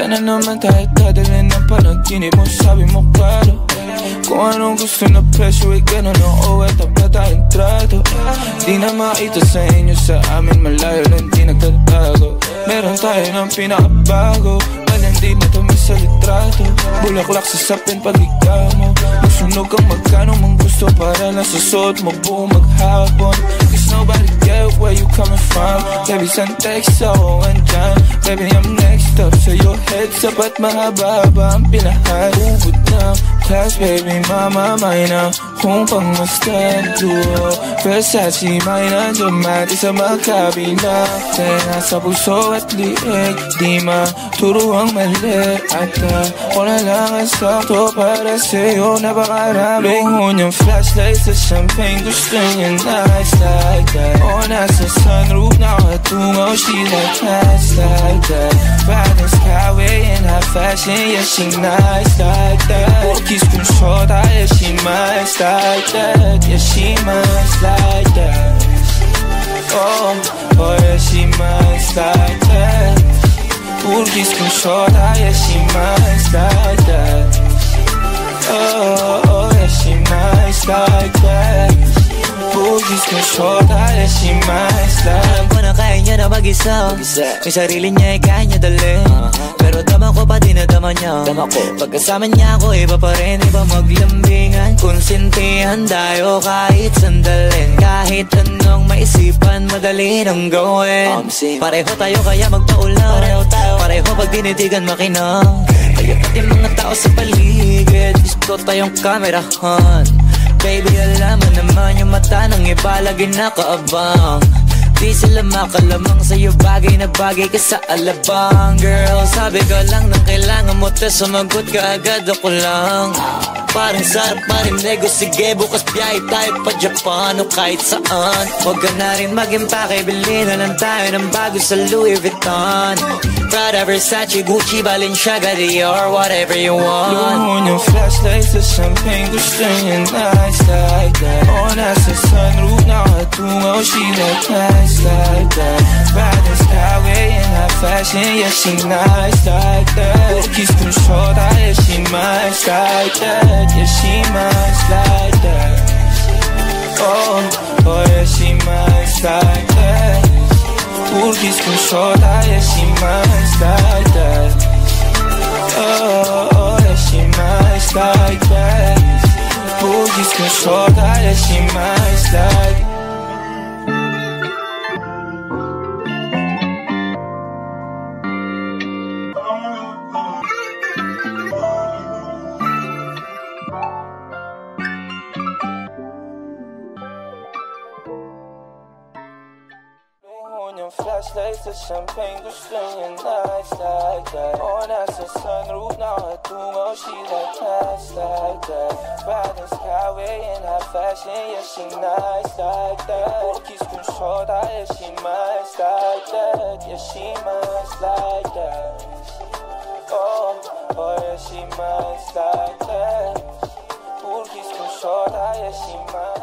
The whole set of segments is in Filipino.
Sana naman tayo dadalhin ng panaginip mo Sabi mo klaro Kung anong gusto na presyo ay ganun Oo, eto pa tayong trato. Di na makita sa inyo sa amin Malayo lang di nagtatago Meron tayo ng pinakabago Malandi na to sa litrato Bulaklak sa sapin pag ikaw mo Masunog kang magkano mong gusto Para lang sa suot mo buo maghapon nobody get where you coming from. Baby, send text ako andyan Baby, I'm next up So your heads up at mahaba-haba ang pinahan Ubod ng class, baby, mama, na Kung pangmastan, duo Versace, may nandiyan mati sa magkabila Kaya nasa puso at liig Di maturo ang mali At uh, wala lang ang sakto para sa'yo Napakarami Lungo niyang flashlight sa champagne Gusto niya nice like that. O nasa sunroof nakatungaw She like nice like that. Riding skyway in high fashion Yeah, she nice like that Walkies kung short, yeah, she nice like that Yeah, she nice like that Oh, oh yeah, she nice like that Walkies kung short, yeah, she nice like that Oh, oh yeah, she nice like that Boogies kung short, yeah, she nice like Alam ko na kaya niya na mag-isa Yung sarili niya ay kaya niya dalhin Pero dama ko pa dinadama niya? Dama ko. Pagkasama niya ako iba pa rin Iba maglambingan. Konsintihan tayo kahit sandalin Kahit anong maisipan Madali nang gawin. Um. Pareho tayo kaya magpaulang Pareho tayo. Pareho pag dinitigan makinang Kaya pati mga tao sa paligid Gusto tayong kamerahan Baby, alam mo naman yung mata ng iba Lagi nakaabang. Di sila makalamang sa'yo bagay na bagay ka sa alabang. Girl, sabi ko lang nang kailangan mo te Sumagot ka agad ako lang Parang sarap marinig o sige Bukas biyahe tayo pa Japan o kahit saan. Huwag ka na rin mag-impake Bili na lang tayo ng bago sa Louis Vuitton. Prada, Versace, Gucci, Balenciaga, Dior Whatever you want. Lungo niyang flashlight sa champagne Gusto niya nice like that. O nasa sunroof nakatungaw She like nice like that skyway in high fashion Yeah, she nice like that. Walkies kung short, yeah, she nice like that. Yeah, she nice like that. Oh, oh yeah, she nice like that. Walkies kung short, yeah, she nice like that. Oh, oh, yeah, she nice like that. Boogies kung short, yeah, she nice like Lungo niyang flashlight sa champagne Gusto niya nice like that. O nasa sunroof nakatungaw She like nice like that. Riding skyway in high fashion Yeah, she nice like that. Walkies kung short, yeah, she nice like that. Yeah, she nice like that. Oh, oh yeah, she nice like that. Walkies kung short, yeah, she nice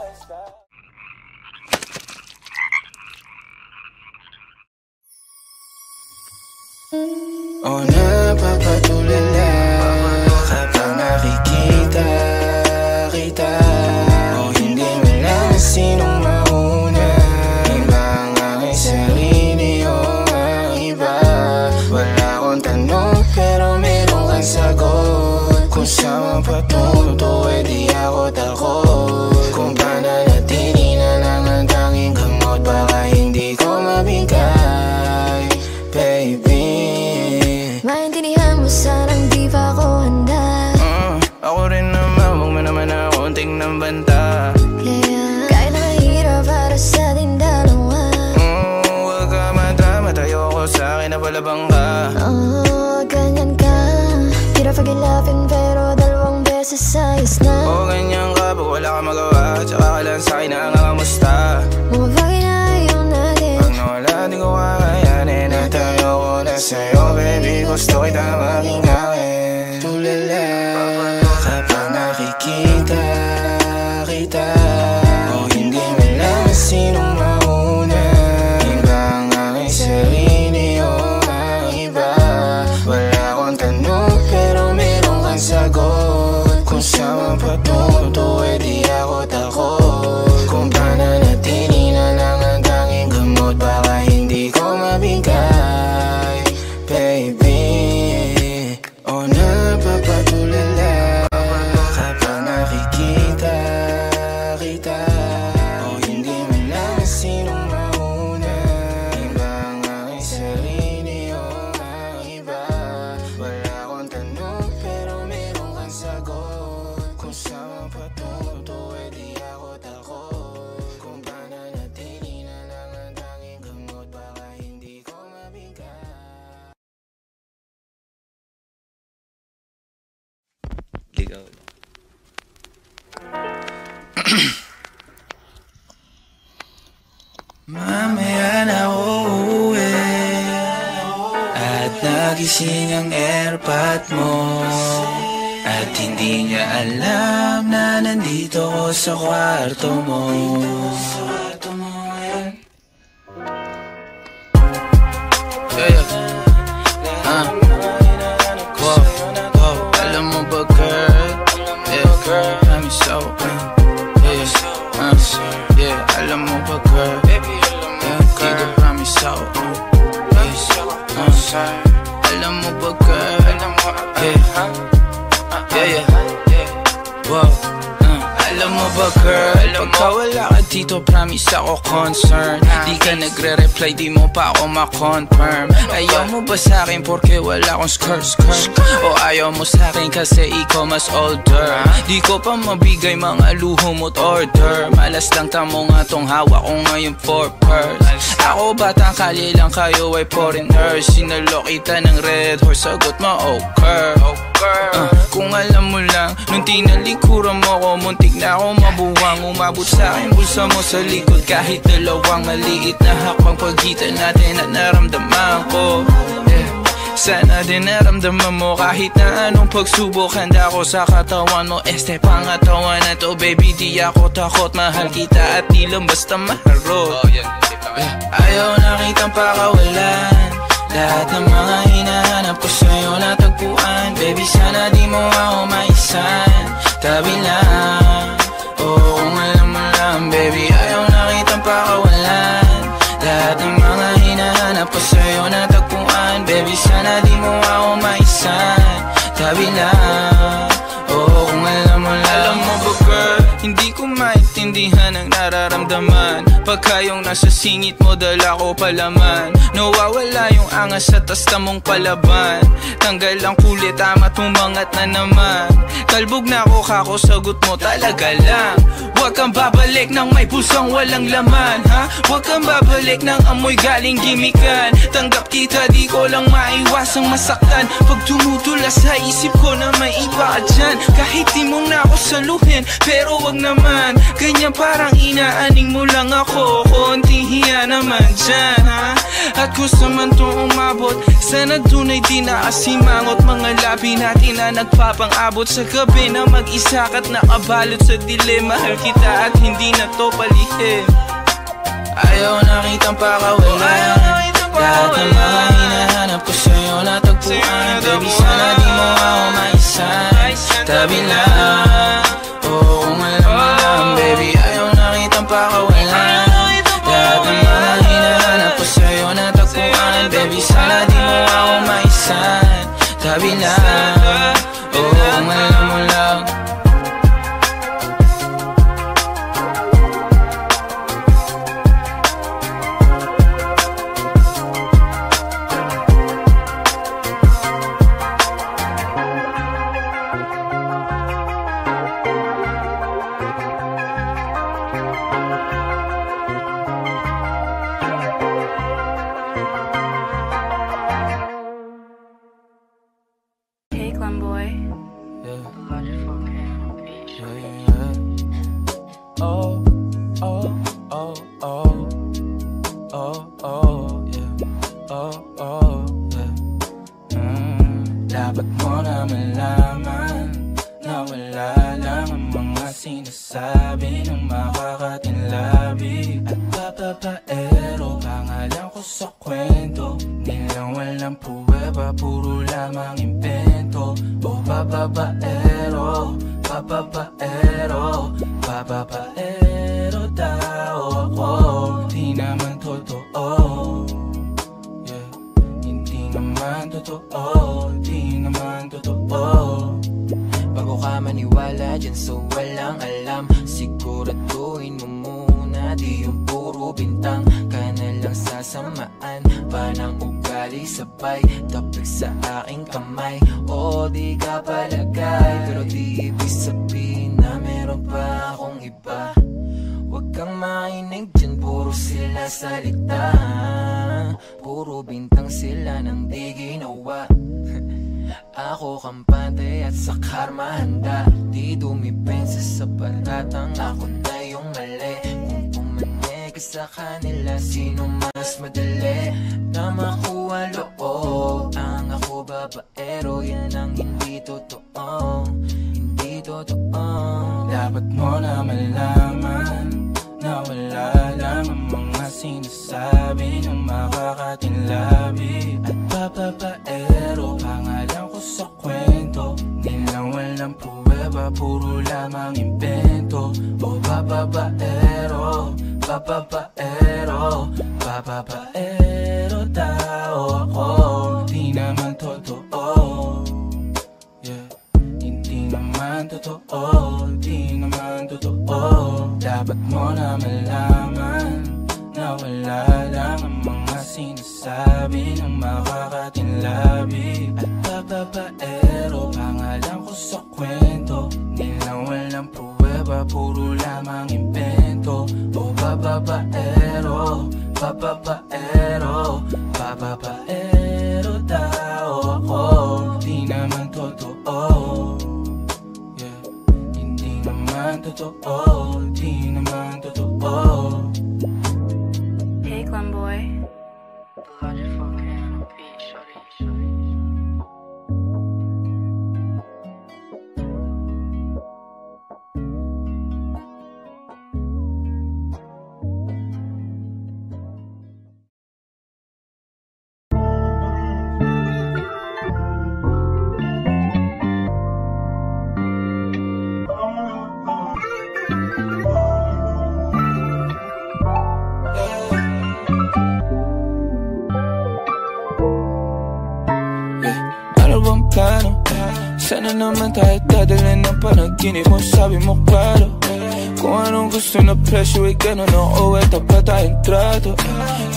Tsaka ka lang sa akin na ayaw natin Pag nawala, di ko kakayanin At tayo ko na sa'yo, baby Gusto kita maging airpot mo At hindi niya alam na nandito ko sa kwarto mo Yeah, yeah. Ah. Alam mo ba, girl? Yeah, girl. I'm so, yeah. Uh, yeah, alam mo ba, girl? Yeah, so, uh, yeah, uh, Whoa. Ba girl, pagka wala ka dito promise ako concern. Di ka nagre-reply, di mo pa ako ma-confirm. Ayaw mo ba sa akin porque wala akong skirt skirt? O ayaw mo sa akin kasi ikaw mas older? Di ko pa mabigay mga luho mo't order. Malas lang tamo nga tong hawak ko ngayon for purse. Ako batang kali lang kayo ay foreigner. Sinalo kita ng red horse, sagot mo okay Uh, kung alam mo lang, nung tinalikuran mo ko Muntik na ako mabuwang Umabot sa akin bulsa mo sa likod. Kahit dalawang maliit na hakbang Pagitan natin at naramdaman ko. Yeah. Sana din naramdaman mo kahit na anong pagsubok. Handa ko sa katawan mo Este pangatawan na to baby. Di ako takot mahal kita at di lang basta maharot. Yeah. Ayaw na kitang pakawalan. Lahat ng mga hinahanap ko sa'yo natagpuan. Baby sana di mo ako maisan. Tabi lang di mo ako maisan Tabi lang Oo kung alam mo lang. Alam mo ba girl Hindi ko maintindihan Pagka yung nasa singit mo dala ko palaman. Nawawala yung angas sa tas mong palaban. Tanggal ang kulit amat umangat na naman. Kalbog na ako kako sagot mo talaga lang. Huwag kang babalik ng may pusong walang laman ha? Huwag kang babalik ng amoy galing gimikan. Tanggap kita di ko lang maiwasang masaktan. Pag tumutula sa isip ko na may iba dyan Kahit di mong na ako saluhin Pero wag naman. Ganyan parang inaaning mo lang ako Konting hiya naman dyan ha? At kung sa man to umabot Sana dunay di nakasimangot Mga labi natin na nagpapang-abot Sa gabi na mag-isa ka't nakabalot sa dilim Mahal kita at hindi na to palihim Ayaw na kitang pakawalan Lahat ng mga hinahanap ko sa'yo natagpuan Baby sana di mo ako maisan Tabi lang Clem boy. Oh, oh, oh, oh, oh, oh, yeah, oh, oh, yeah. Mm, dapat mo na malaman na wala lang ang mga sinasabi ng makakatinlabi at papapaero pangalan ko sa kwento nilang walang pruweba puro lamang impento o papapaero papapaero papapaero daw ako di naman totoo. Yeah. Hindi naman totoo, di naman totoo. Bago ka maniwala dyan so walang alam. Siguraduhin mo muna Di yung puro bintang. Ka na lang sasamaan Pa ng ugali sabay Tapik sa aking kamay. O di ka palagay Pero di ibig sabihin na meron pa akong iba. Huwag kang mainig dyan Puro sila salita. Puro bintang sila nang di ginawa. Ako kampante at sa karma handa. Di dumipensa sa paratang ako na yung mali. Kung pumanig sa kanila Sino mas madali mo na wala lang ang mga sinasabi Ng makakatinlabi At papapaero Pangalan ko sa kwento. Di lang walang pruweba Puro lamang invento. O papapaero Papapaero Papapaero tao ako. Di naman totoo totoo Di naman totoo Hey, Glenboy. Naman tayo dadalhin ng panaginip mo Sabi mo klaro Kung anong gusto na presyo ay ganun Oo, eh tapat tayong trato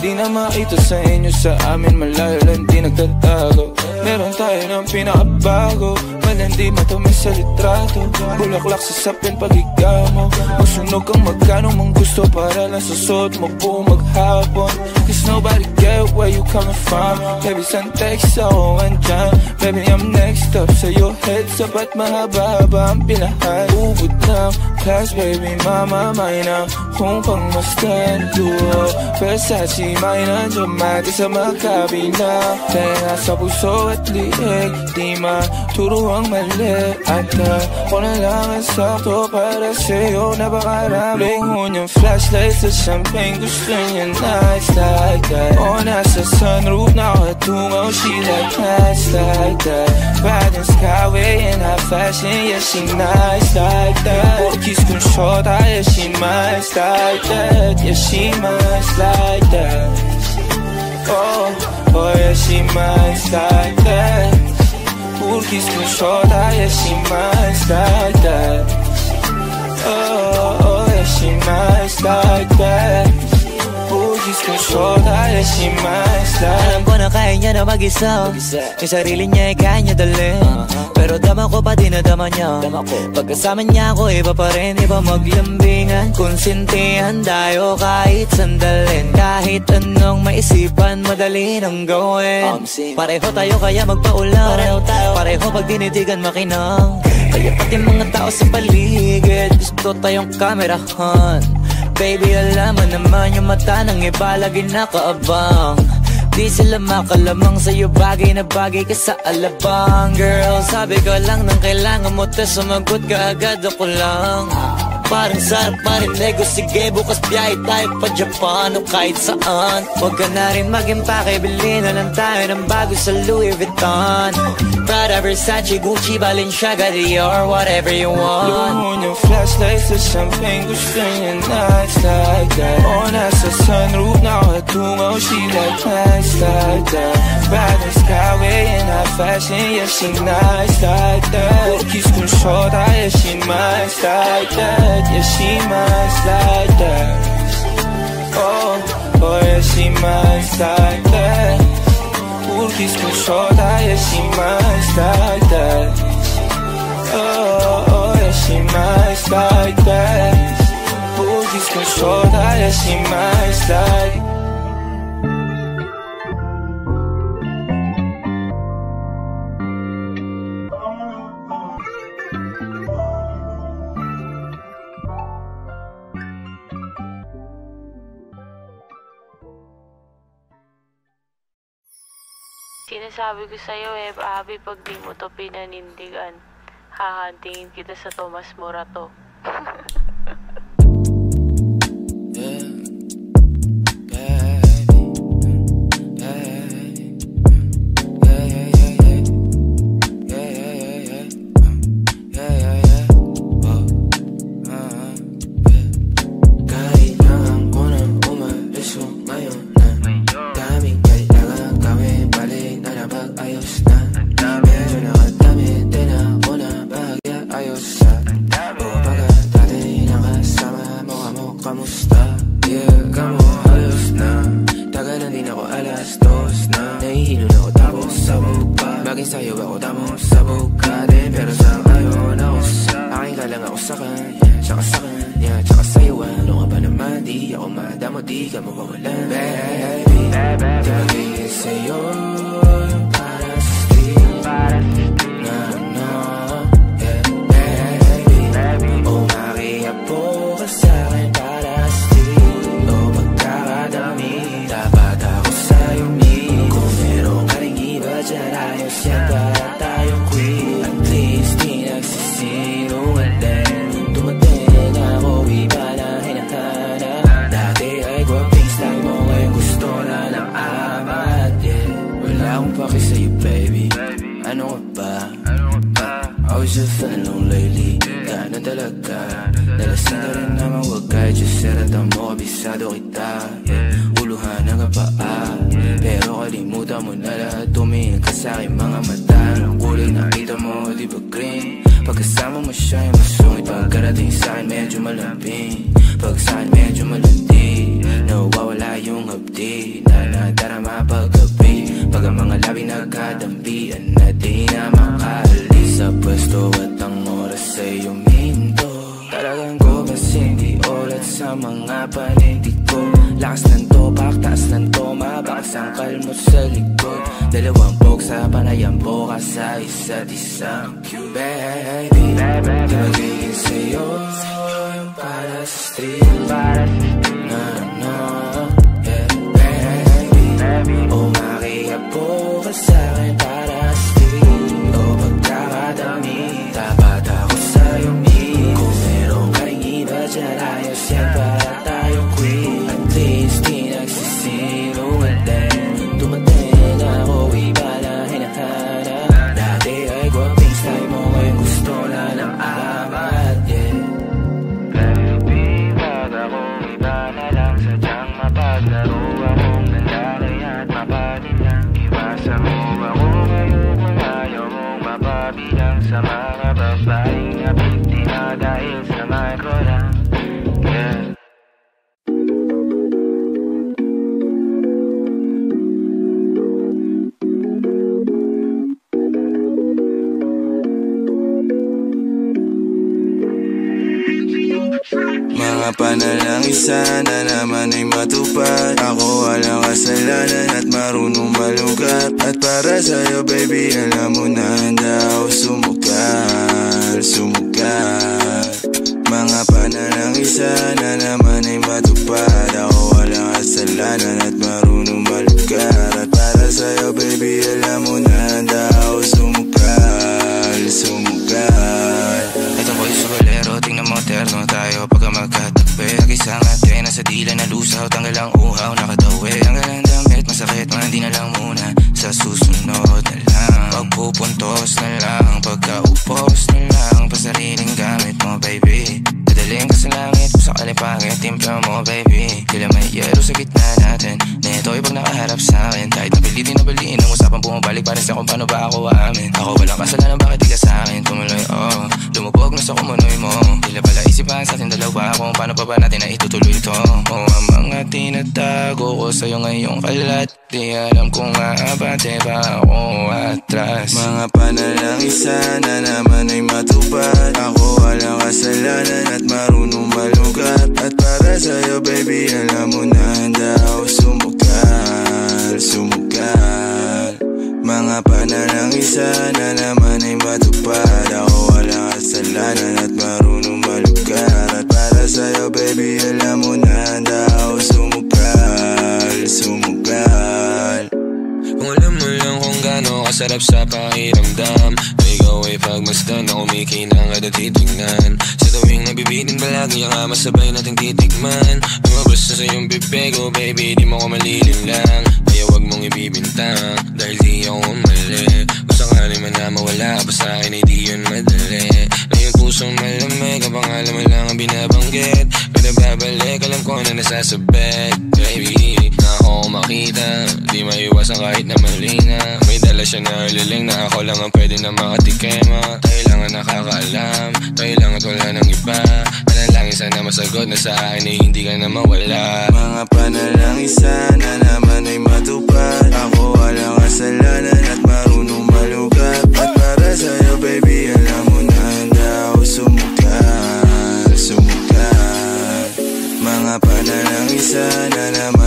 Di na makita sa inyo sa amin Malayo lang di nagtatago Meron tayo ng pinakabago Malandi matamis sa litrato. Bulaklak sa sapin pag ikaw mo Masunog kang magkano mang gusto Para lang sa suot mo buong maghapon. Cause nobody get where you coming from. Baby, send text ako andyan. Baby, I'm next up Sa'yo heads up at mahaba-haba ang pinahan Ubod ng class, baby, mama, na Kung pang mastan, duo Versace, na Dramatic sa makabina Tenga sa puso at liig Di maturo ang mali At ako na lang ang sakto Para sa'yo napakarami Lingon yung flashlight sa champagne Gusto niya nice like that. O nasa sunroof nakatungaw She like nice like that. Riding skyway in high fashion Yeah, she nice like that. Kiss kong short, yeah, she nice like that. Yeah, she nice like that. Oh, oh yeah, she nice like that Kong short, yeah, she nice like that Oh, oh she nice like that yeah, she nice like Alam ko na kaya niya na mag-isa. Yung sarili niya ay kaya niya dalhin Pero dama ko pa din na dama niya. Pagkasama niya ako iba pa rin. Iba maglambingan Konsintihan tayo kahit sandalin. Kahit anong maisipan Madali nang gawin. Pareho tayo kaya magpaulan. Pareho tayo. Pareho pag dinitigan makinang. Kaya pati mga tao sa paligid Gusto tayong kamerahan. Baby, alam mo naman yung mata ng iba lagi nakaabang. Di sila makalamang sa'yo bagay na bagay ka sa alabang. Girl, sabi ko lang nang kailangan mo tas sumagot ka agad ako lang Parang sarap marinig o sige bukas biyahe tayo pa Japan o kahit saan. Huwag ka na rin mag-impake, bilhin na lang tayo ng bago sa Louis Vuitton. Prada, Versace, Gucci, Balenciaga, Dior, whatever you want. Luhon yung flashlight sa champagne Gusto niya nice like that. O nasa sunroof nakatungaw She like nice like that. High fashion Yeah, she nice like that. Kiss kong short, ah, yeah, she nice like that. Yeah, she nice like that. Oh, oh yeah, she nice like that. Kiss kong short, ah, yeah, she nice like that. Oh, oh, yeah, she nice like that. Boogies control that, yeah, she nice like Sinasabi ko sa'yo eh, Abby, pag di mo to pinanindigan, hahantingin kita sa Tomas Morato. Pag ang mga labi nagkadampian Na di na makaalis Sa pwesto at ang oras ay uminto Talagang ko kasi di ulat sa mga panindig ko. Lakas ng topak, taas ng toma Bakas ang kalmot sa likod. Dalawang pok sa panayang ka sa isa't isa Baby, di magiging sa'yo? Yung para sa street Na, na, yeah, makiapo ka sa'kin para sa street O pagkakadami Dapat ako sa'yo meet Kung meron ka rin iba dyan Ayos yan para panalangin sana naman ay matupad. Ako walang kasalanan at marunong malugat. At para sa'yo baby alam mo na handa ako sumugal Sumugal Mga panalangin sana naman ay matupad. Ako walang kasalanan at marunong malugat. At para sa'yo baby alam mo na handa ako sumugal Sumugal Ito ko yung tingnan mo terno tayo. Pagka magkatagpi Nag-isang ate, nasa dila na lusaw, tanggal ang uhaw, nakatawi. Tanggal ang damit, masakit, man, di na lang muna. Sa susunod na lang, pagpupuntos na lang Pagkaupos na lang, pasariling gamit mo baby Dadaling ka sa langit, sa kalipangit, timpla mo baby. Kila may yelo sa gitna natin. Neto ay pag nakaharap sa akin Kahit napilitin na baliin, ang usapang bumabalik Para sa kung paano ba ako aamin Ako walang kasalanan, bakit di ka sa akin? Tumuloy, oh. Lumubog na sa kumunoy mo. Tila pala isipan sa ating dalawa Kung paano pa ba natin na itutuloy ito Oh, ang mga tinatago ko sa'yo ngayong kalat Di alam kung maabate ba ako atras. Mga panalangin sana naman ay matupad. Ako walang kasalanan at marunong malugat. At para sa'yo baby alam mo na handa ako sumugal Sumugal. Mga panalangin sana naman ay nabibitin palagi ang ama sabay nating titikman. Lumabas na sa iyong bibig oh baby di mo ko malilin lang. Kaya wag mong ibibintang dahil di ako mali Kung sakali man na mawala pa sa akin ay di yun madali. Na yung pusong malamig ang pangalan mo lang ang binabanggit. Kada babalik alam ko na nasasabit Baby, na ako makita Di maiwasan kahit na relasyon na uliling na ako lang ang pwede na makatikema ah. Tayo lang ang nakakaalam, tayo lang at wala ng iba. Panalangin sana masagot na sa akin ay hindi ka na mawala. Mga panalangin sana naman ay matupad. Ako walang kasalanan at marunong malugap At para sa'yo baby alam mo na handa ako sumukat Sumukat. Mga panalangin sana naman